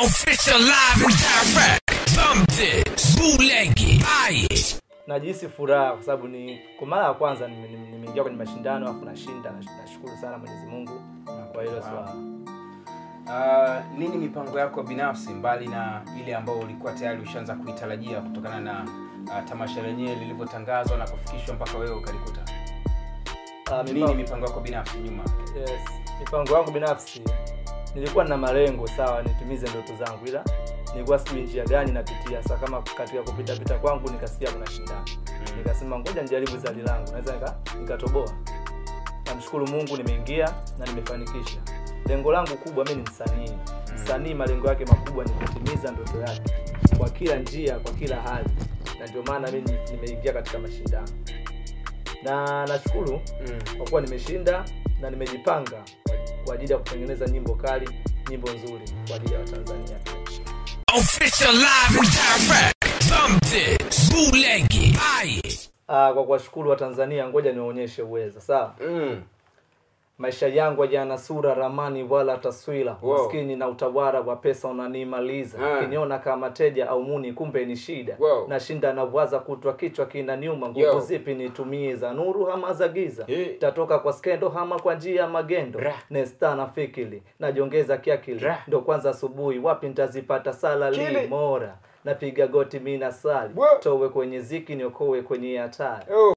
Official live and direct. Thumb this. Bootleg bias najisi najihisi furaha kwa sababu ni kwa mara ya kwanza nime- nime- nimeingia kwenye mashindano afu nashinda Nash- nashukuru sana mwenyezi mungu kwa hilo swala Uh, nini mipango yako binafsi mbali na ile ambayo ulikuwa tayari ushaanza kuitarajia kutokana na uh, tamasha lenyewe lilivyotangazwa na kufikishwa mpaka wewe ukalikuta Uh, nini mipango- mipango yako binafsi nyuma yes. mipango yangu binafsi nilikuwa na malengo sawa nitimize ndoto zangu ila nilikuwa sijui njia gani napitia. Sa kama katika kupita pita kwangu nikasikia kuna shindano. Nikasema ngoja nijaribu zali langu. Naweza nika- nikatoboa. Namshukuru mungu nimeingia na nimefanikisha. Lengo langu kubwa mi ni msanii. Msanii malengo yake makubwa ni kutimiza ndoto yake. Kwa kila njia kwa kila hali. Na ndio maana mi nimeingia katika mashindano. Na nashukuru mm. kwa kuwa nimeshinda na nimejipanga kwa- kwa ajili ya kutengeneza nyimbo kali nyimbo nzuri kwa ajili ya watanzania Official live and direct. Bootleg it. Buy it. Ah, kwa kuwashukuru watanzania ngoja niwaonyeshe uwezo sawa Mm. Maisha yangu yana sura ramani wala taswira Wow. maskini na utawara wa pesa unanimaliza kiniona kama teja au muni kumbe ni shida Wow. nashinda na waza kutwa kichwa kina nyuma nguvu zipi nitumie za nuru ama za giza Hey. tatoka kwa skendo hama kwa njia ya magendo Ra. nesta na fikili najongeza kiakili Ra. ndo kwanza asubuhi wapi ntazipata sala Kili. li mora napiga goti mina sali Wow. towe kwenye ziki niokowe kwenye hatari Oh.